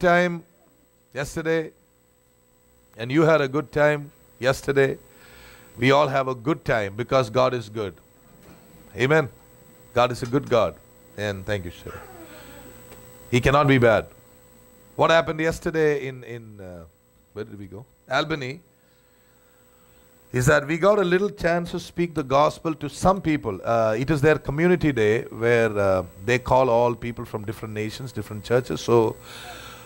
time yesterday, and you had a good time yesterday, we all have a good time because God is good. Amen. God is a good God. And thank you, sir. He cannot be bad. What happened yesterday in, in uh, where did we go? Albany. Is that we got a little chance to speak the gospel to some people. Uh, it is their community day where uh, they call all people from different nations, different churches. So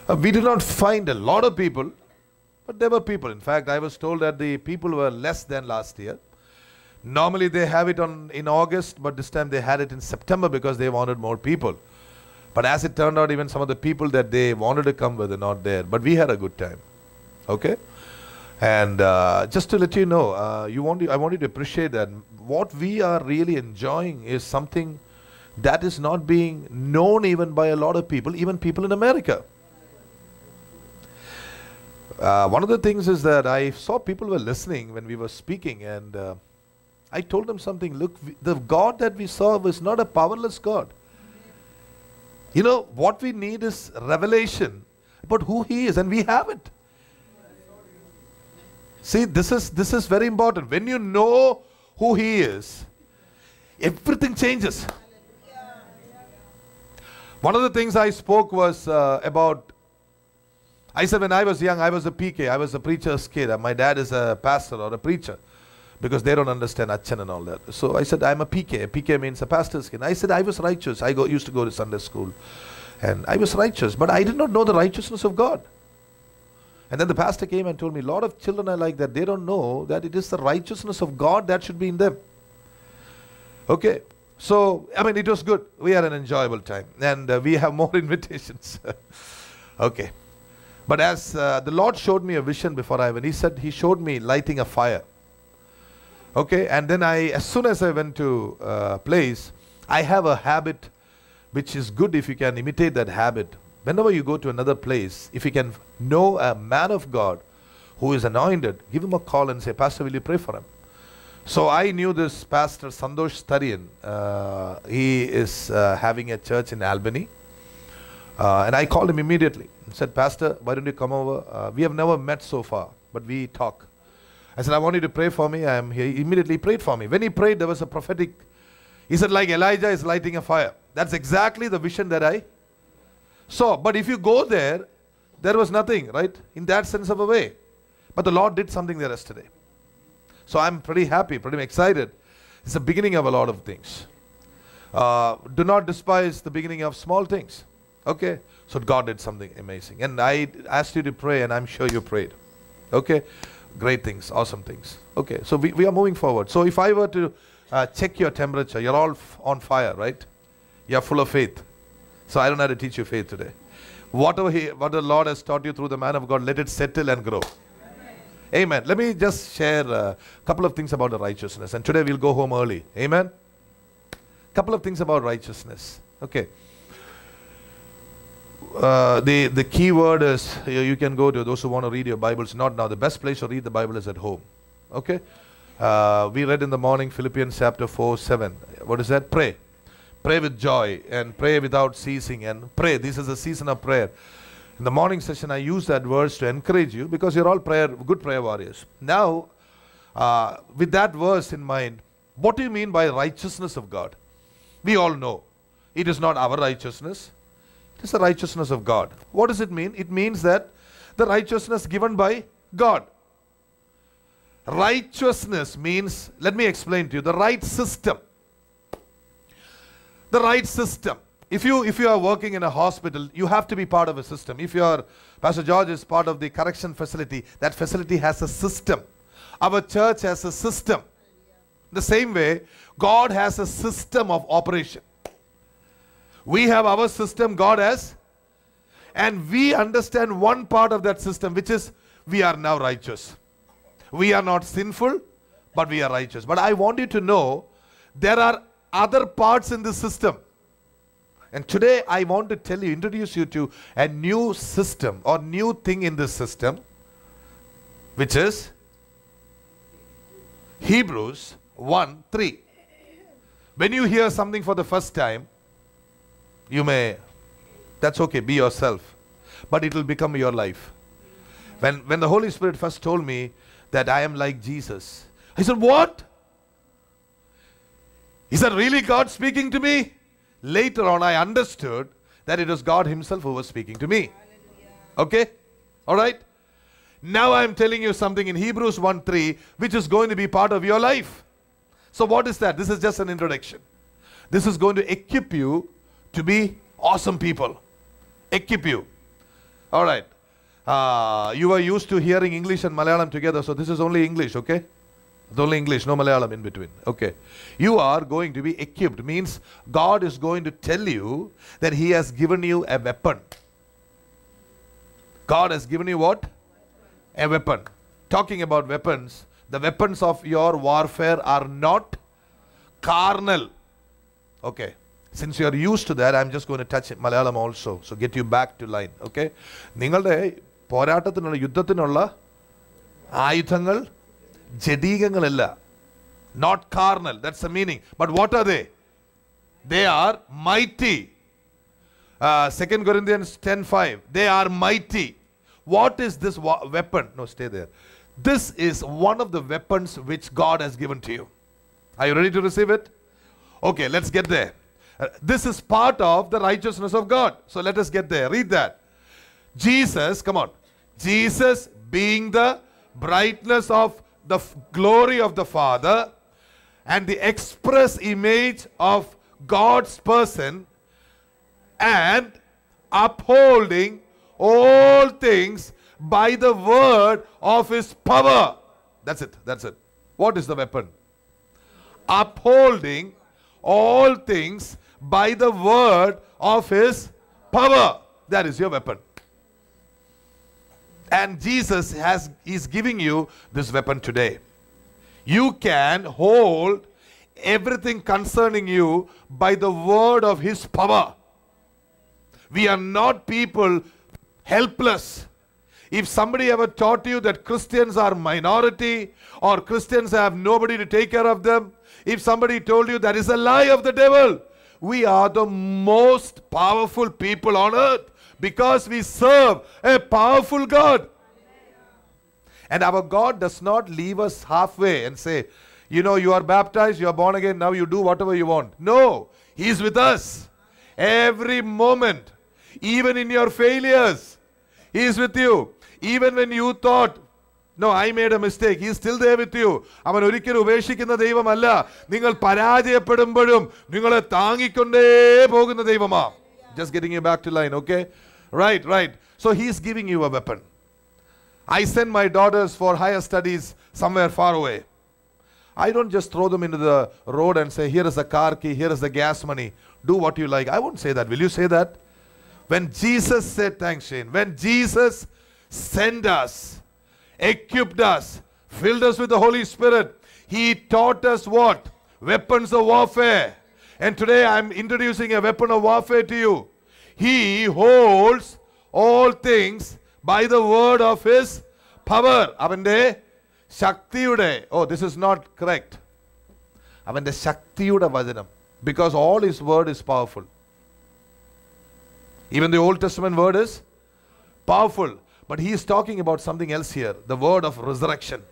uh, we did not find a lot of people, but there were people. In fact, I was told that the people were less than last year. Normally they have it on in August, but this time they had it in September because they wanted more people. But as it turned out, even some of the people that they wanted to come were not there. But we had a good time. Okay? And uh, just to let you know, uh, you want you, I want you to appreciate that what we are really enjoying is something that is not being known even by a lot of people, even people in America. Uh, one of the things is that I saw people were listening when we were speaking, and uh, I told them something. Look, the God that we serve is not a powerless God. You know, what we need is revelation about who He is, and we have it. See, this is this is very important. When you know who He is, everything changes. One of the things I spoke was uh, about. I said when I was young, I was a PK. I was a preacher's kid. My dad is a pastor or a preacher because they don't understand Achan and all that. So I said, I'm a PK. PK means a pastor's kid. I said, I was righteous. I go, used to go to Sunday school. And I was righteous, but I did not know the righteousness of God. And then the pastor came and told me, a lot of children are like that. They don't know that it is the righteousness of God that should be in them. Okay. So, I mean, it was good. We had an enjoyable time. And uh, we have more invitations. okay. But as uh, the Lord showed me a vision before I went, He said, He showed me lighting a fire. Okay, and then I, as soon as I went to uh, place, I have a habit which is good if you can imitate that habit. Whenever you go to another place, if you can know a man of God who is anointed, give him a call and say, Pastor, will you pray for him? So I knew this pastor Sandosh Starian. Uh, he is uh, having a church in Albany. Uh, and I called him immediately and said, Pastor, why don't you come over? Uh, we have never met so far, but we talk. I said, I want you to pray for me. I am here. He immediately prayed for me. When he prayed, there was a prophetic. He said, like Elijah is lighting a fire. That's exactly the vision that I saw. But if you go there, there was nothing, right? In that sense of a way. But the Lord did something there yesterday. So I'm pretty happy, pretty excited. It's the beginning of a lot of things. Uh, do not despise the beginning of small things. Okay? So God did something amazing. And I asked you to pray, and I'm sure you prayed. Okay? Great things, awesome things. Okay, so we, we are moving forward. So if I were to uh, check your temperature, you're all on fire, right? You're full of faith. So I don't have to teach you faith today. Whatever he, what the Lord has taught you through the man of God, let it settle and grow. Amen. Let me just share a couple of things about the righteousness. And today we'll go home early. Amen. Couple of things about righteousness. Okay. Uh, the the key word is you, you can go to those who want to read your Bibles. Not now. The best place to read the Bible is at home. Okay. Uh, we read in the morning Philippians chapter four seven. What is that? Pray, pray with joy and pray without ceasing and pray. This is a season of prayer. In the morning session, I use that verse to encourage you because you're all prayer good prayer warriors. Now, uh, with that verse in mind, what do you mean by righteousness of God? We all know it is not our righteousness. Is the righteousness of God. What does it mean? It means that the righteousness given by God. Righteousness means, let me explain to you, the right system. The right system. If you if you are working in a hospital, you have to be part of a system. If you are Pastor George is part of the correction facility, that facility has a system. Our church has a system. The same way, God has a system of operation. We have our system, God has, and we understand one part of that system, which is we are now righteous. We are not sinful, but we are righteous. But I want you to know there are other parts in this system. And today I want to tell you, introduce you to a new system or new thing in this system, which is Hebrews 1 3. When you hear something for the first time, you may, that's okay, be yourself. but it will become your life. When, when the Holy Spirit first told me that I am like Jesus, I said, What? Is that really God speaking to me? Later on, I understood that it was God Himself who was speaking to me. Okay? All right? Now I'm telling you something in Hebrews 1 3, which is going to be part of your life. So, what is that? This is just an introduction. This is going to equip you to be awesome people. Equip you. All right. Uh, you are used to hearing English and Malayalam together, so this is only English, okay? It's only English, no Malayalam in between. Okay. You are going to be equipped, means God is going to tell you that He has given you a weapon. God has given you what? A weapon. Talking about weapons, the weapons of your warfare are not carnal. Okay Since you are used to that, I'm just going to touch Malayalam also. So get you back to line. Okay. നിങ്ങളുടെ പോരാട്ടത്തിനുള്ള യുദ്ധത്തിനുള്ള ആയുധങ്ങൾ ജഡീകങ്ങളല്ല not carnal that's A meaning but what are they they are mighty second Corinthians ten five they are mighty what is this weapon no stay there this is one of the weapons which God has given to you Are you ready to receive it? Okay, let's get there. Uh, this is part of the righteousness of God. So let us get there. Read that. Jesus, come on. Jesus being the brightness of the glory of the Father and the express image of God's person and upholding all things by the word of his power. That's it. That's it. What is the weapon? upholding all things by the word of his power. That is your weapon. And Jesus has is giving you this weapon today. You can hold everything concerning you by the word of his power. We are not people helpless. If somebody ever taught you that Christians are minority or Christians have nobody to take care of them, if somebody told you that is a lie of the devil, we are the most powerful people on earth because we serve a powerful God. And our God does not leave us halfway and say, you know, you are baptized, you are born again, now you do whatever you want. No, He is with us every moment, even in your failures. He is with you. Even when you thought, no, I made a mistake. He is still there with you. അവൻ ഒരിക്കലും ഉപേക്ഷിക്കുന്ന ദൈവമല്ല നിങ്ങൾ പരാജയപ്പെടുമ്പോഴും നിങ്ങളെ താങ്ങിക്കൊണ്ടേ പോകുന്ന ദൈവമാ Just getting you back to line, okay? Right, right. So he is giving you a weapon. I send my daughters for higher studies somewhere far away. I don't just throw them into the road and say, here is the car key, here is the gas money. Do what you like. I won't say that. Will you say that? When Jesus said, thanks, Shane, when Jesus sent us, equipped us, filled us with the Holy Spirit. He taught us what? Weapons of warfare. And today I'm introducing a weapon of warfare to you. He holds all things by the word of his power. shakti Shaktiude. Oh, this is not correct. Avante Shaktiude Vajanam. Because all his word is powerful. Even the Old Testament word is powerful. But he is talking about something else here the word of resurrection.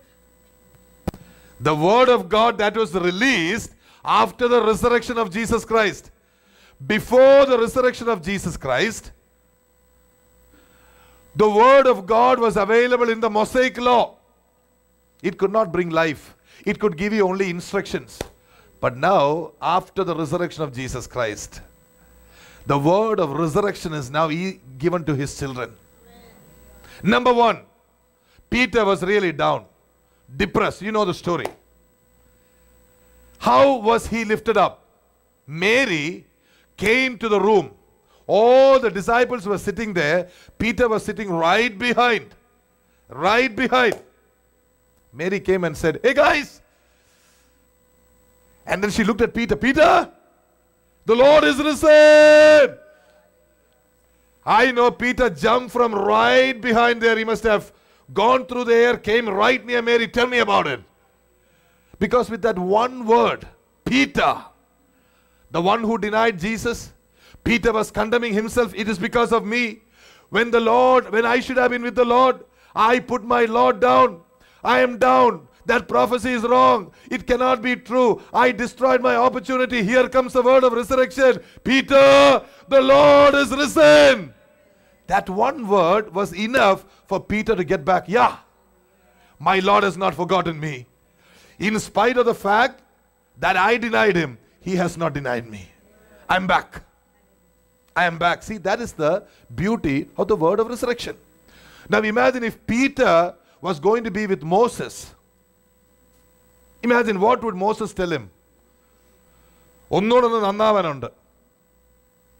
The word of God that was released after the resurrection of Jesus Christ. Before the resurrection of Jesus Christ, the word of God was available in the Mosaic law. It could not bring life, it could give you only instructions. But now, after the resurrection of Jesus Christ, the word of resurrection is now given to his children. Number one, Peter was really down, depressed. You know the story. How was he lifted up? Mary came to the room. All the disciples were sitting there. Peter was sitting right behind. Right behind. Mary came and said, Hey guys. And then she looked at Peter. Peter, the Lord is risen. I know Peter jumped from right behind there. He must have gone through the air, came right near Mary. Tell me about it. Because with that one word, Peter, the one who denied Jesus, Peter was condemning himself. It is because of me. when the Lord, when I should have been with the Lord, I put my Lord down. I am down. That prophecy is wrong. It cannot be true. I destroyed my opportunity. Here comes the word of resurrection. Peter, the Lord is risen. That one word was enough for Peter to get back. Yeah, my Lord has not forgotten me. In spite of the fact that I denied him, he has not denied me. I'm back. I am back. See, that is the beauty of the word of resurrection. Now imagine if Peter was going to be with Moses. Imagine what would tell him? ഒന്നുകൂടൊന്ന് നന്നാവാനുണ്ട്.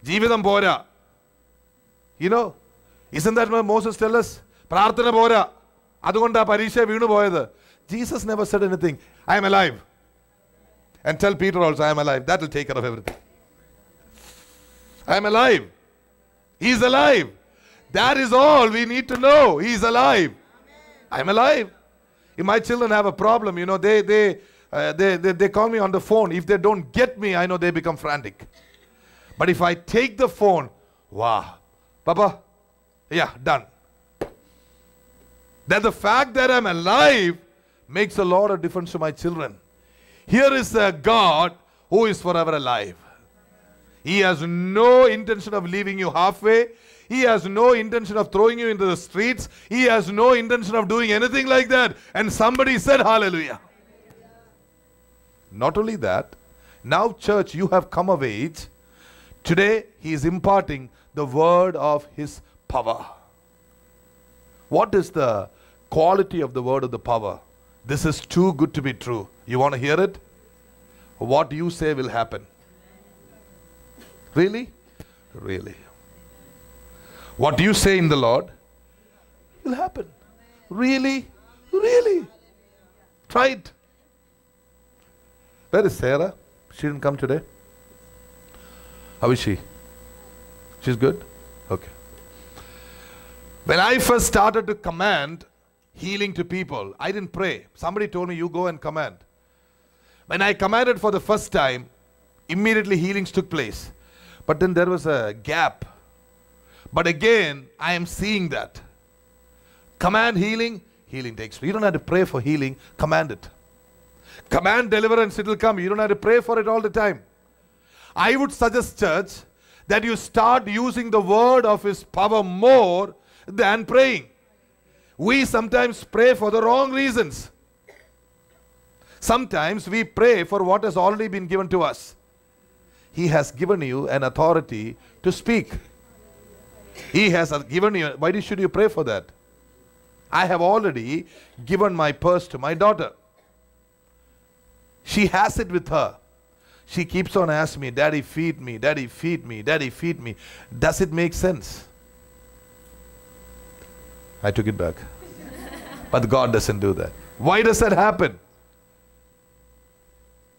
ജീവിതം പോരാ. You know isn't that Moses tells പ്രാർത്ഥന പോരാ. അതുകൊണ്ട് ആ പരീക്ഷ വീണു പോയത്. Jesus never said anything I am alive and tell Peter also I am alive that will take care of everything I am alive he's alive that is all we need to know he's alive am alive. If my children have a problem, you know, they, they, uh, they, they, they call me on the phone. If they don't get me, I know they become frantic. But if I take the phone, wow, Papa, yeah, done. That the fact that I'm alive makes a lot of difference to my children. Here is a God who is forever alive. He has no intention of leaving you halfway. He has no intention of throwing you into the streets. He has no intention of doing anything like that. And somebody said, Hallelujah. Not only that, now, church, you have come of age. Today, He is imparting the word of His power. What is the quality of the word of the power? This is too good to be true. You want to hear it? What you say will happen. Really? Really. What do you say in the Lord will happen. Really? Really? Try it. Where is Sarah? She didn't come today. How is she? She's good? Okay. When I first started to command healing to people, I didn't pray. Somebody told me, You go and command. When I commanded for the first time, immediately healings took place. But then there was a gap. But again, I am seeing that. Command healing, healing takes place. You don't have to pray for healing, command it. Command deliverance, it will come. You don't have to pray for it all the time. I would suggest, church, that you start using the word of His power more than praying. We sometimes pray for the wrong reasons. Sometimes we pray for what has already been given to us. He has given you an authority to speak. He has given you. Why should you pray for that? I have already given my purse to my daughter. She has it with her. She keeps on asking me, Daddy, feed me, Daddy, feed me, Daddy, feed me. Does it make sense? I took it back. but God doesn't do that. Why does that happen?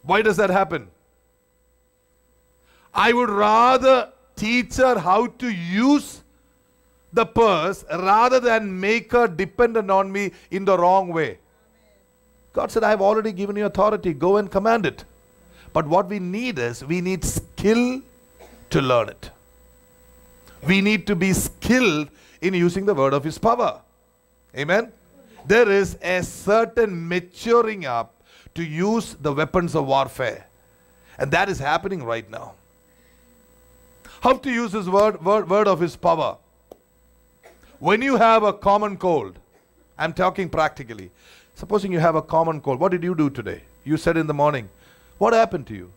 Why does that happen? I would rather teach her how to use the purse rather than make her dependent on me in the wrong way. God said, I have already given you authority. Go and command it. But what we need is we need skill to learn it. We need to be skilled in using the word of His power. Amen. There is a certain maturing up to use the weapons of warfare. And that is happening right now. How to use His word, word, word of His power. When you have a common cold, I'm talking practically. Supposing you have a common cold, what did you do today? You said in the morning, what happened to you?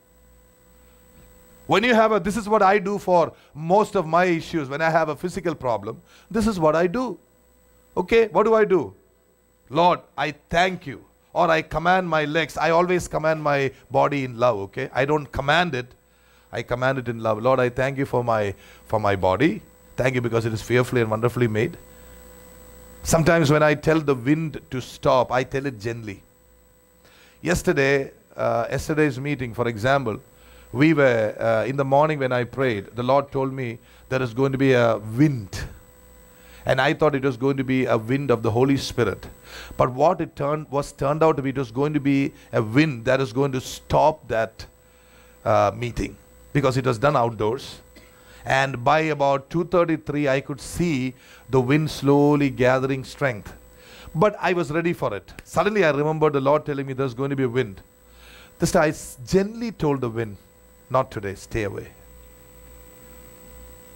When you have a, this is what I do for most of my issues. When I have a physical problem, this is what I do. Okay, what do I do? Lord, I thank you. Or I command my legs. I always command my body in love, okay? I don't command it. I command it in love. Lord, I thank you for my for my body. Thank you because it is fearfully and wonderfully made. Sometimes when I tell the wind to stop, I tell it gently. Yesterday, uh, yesterday's meeting, for example, we were uh, in the morning when I prayed, the Lord told me there is going to be a wind. And I thought it was going to be a wind of the Holy Spirit. But what it turned was turned out to be, it was going to be a wind that is going to stop that uh, meeting because it was done outdoors. And by about 2:33, I could see the wind slowly gathering strength. But I was ready for it. Suddenly, I remembered the Lord telling me there's going to be a wind. This I gently told the wind, "Not today. Stay away."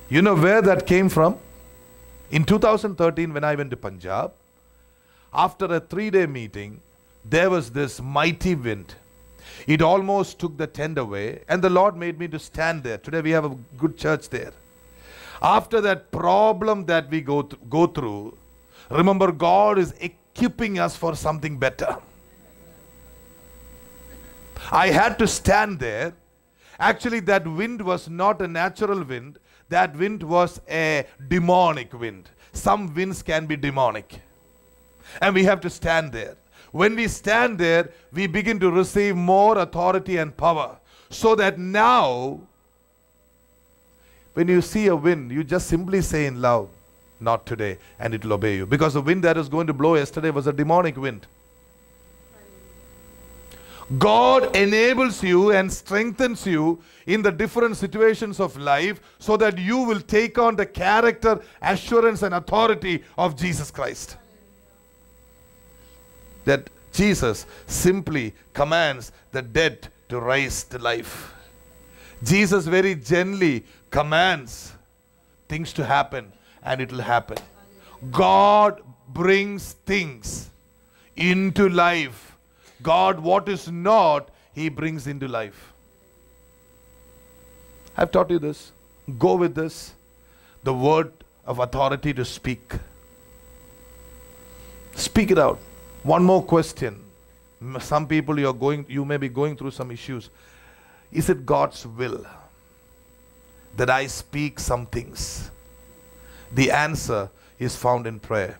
You know where that came from? In 2013, when I went to Punjab, after a three day meeting, there was this mighty wind. It almost took the tent away, and the Lord made me to stand there. Today, we have a good church there. After that problem that we go, th- go through, remember, God is equipping us for something better. I had to stand there. Actually, that wind was not a natural wind, that wind was a demonic wind. Some winds can be demonic. And we have to stand there. When we stand there, we begin to receive more authority and power. So that now, when you see a wind, you just simply say in love, not today, and it will obey you. Because the wind that was going to blow yesterday was a demonic wind. God enables you and strengthens you in the different situations of life so that you will take on the character, assurance, and authority of Jesus Christ. That Jesus simply commands the dead to rise to life. Jesus very gently commands things to happen and it will happen. God brings things into life. God, what is not, He brings into life. I've taught you this. Go with this. The word of authority to speak. Speak it out. One more question. Some people you are going you may be going through some issues. Is it God's will that I speak some things? The answer is found in prayer.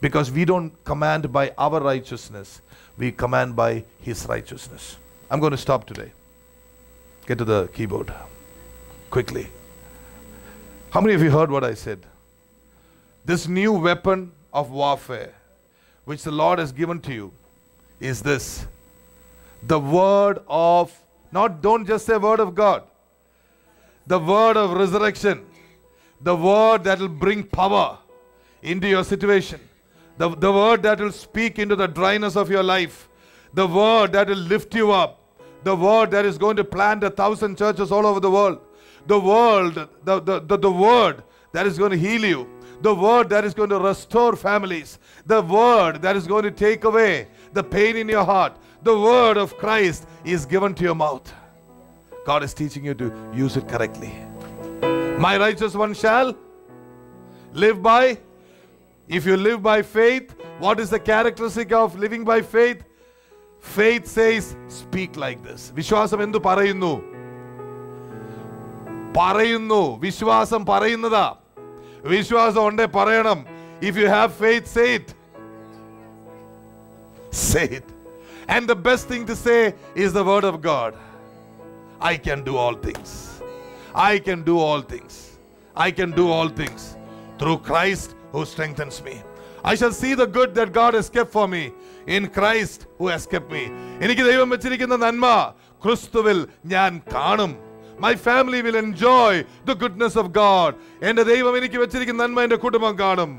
Because we don't command by our righteousness, we command by His righteousness. I'm going to stop today. Get to the keyboard quickly. How many of you heard what I said? This new weapon of warfare, which the Lord has given to you, is this. The word of, not don't just say word of God, the word of resurrection, the word that will bring power into your situation, the, the word that will speak into the dryness of your life, the word that will lift you up, the word that is going to plant a thousand churches all over the world, the world, the, the, the, the word that is going to heal you, the word that is going to restore families, the word that is going to take away the pain in your heart, the word of Christ is given to your mouth. God is teaching you to use it correctly. My righteous one shall live by. If you live by faith, what is the characteristic of living by faith? Faith says, speak like this. വിശ്വാസം എന്തു പറയുന്നു പറയുന്നു വിശ്വാസം പറയുന്നതാ വിശ്വാസം ഉണ്ടേ പറയണം. If you have faith say it say it and the best thing to say is the word of God I can do all things I can do all things I can do all things through Christ who strengthens me I shall see the good that God has kept kept for me in Christ who has kept kept me എനിക്ക് ദൈവം വെച്ചിരിക്കുന്ന നന്മ ക്രിസ്തുവിൽ ഞാൻ കാണും. My family will enjoy the goodness of God എന്റെ ദൈവം എനിക്ക് വെച്ചിരിക്കുന്ന നന്മ എന്റെ കുടുംബം കാണും.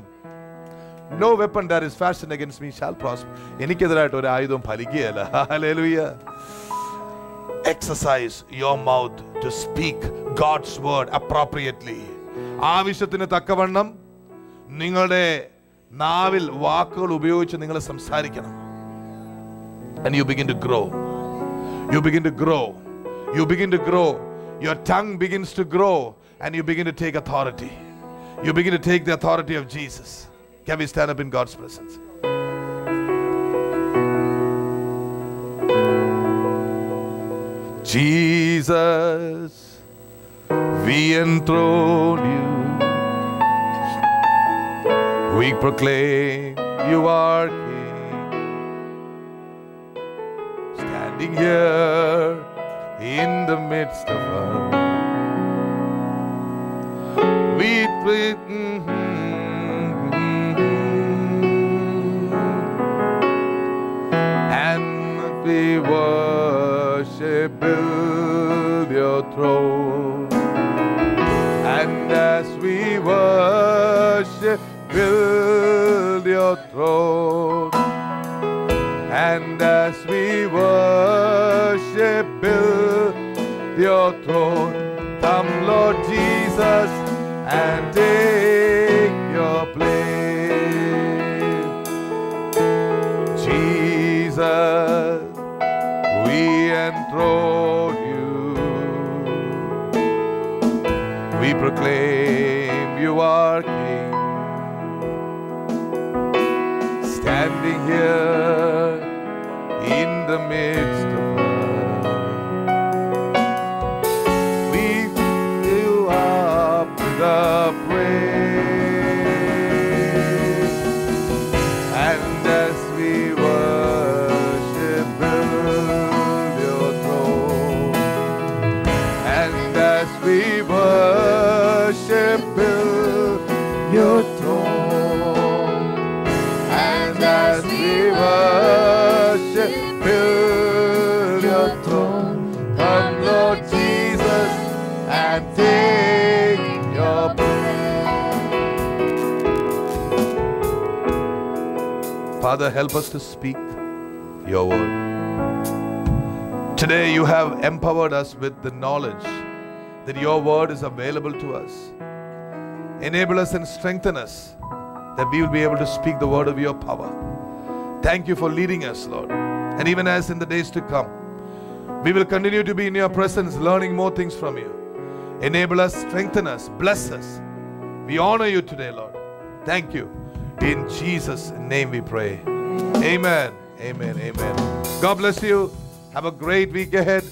No weapon that is fashioned against me shall prosper എനിക്കെതിരായിട്ട് ഒരു ആയുധം ഫലിക്കുകയല്ല. Hallelujah exercise your mouth to speak God's word appropriately ആവശ്യത്തിന് തക്കവണ്ണം നിങ്ങളുടെ നാവിൽ വാക്കുകൾ ഉപയോഗിച്ച് നിങ്ങൾ സംസാരിക്കണം. And you begin to grow. You begin to grow. You begin to grow. Your tongue begins to grow and you begin to take authority. You begin to take the authority of Jesus. Can we stand up in God's presence? Jesus we enthrone you. We proclaim you are King. Standing here in the midst of us. We, we, and we worship, build your throne. And as we worship, build your throne. And as we worship, your throne. Come, Lord Jesus, and take your place. Jesus, we enthrone you. We proclaim you are King. Standing here in the midst Father, help us to speak your word. Today, you have empowered us with the knowledge that your word is available to us. Enable us and strengthen us that we will be able to speak the word of your power. Thank you for leading us, Lord. And even as in the days to come, we will continue to be in your presence, learning more things from you. Enable us, strengthen us, bless us. We honor you today, Lord. Thank you. In Jesus' name we pray. Amen. Amen. Amen. God bless you. Have a great week ahead.